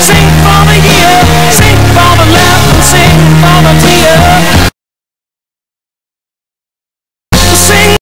Sing for me.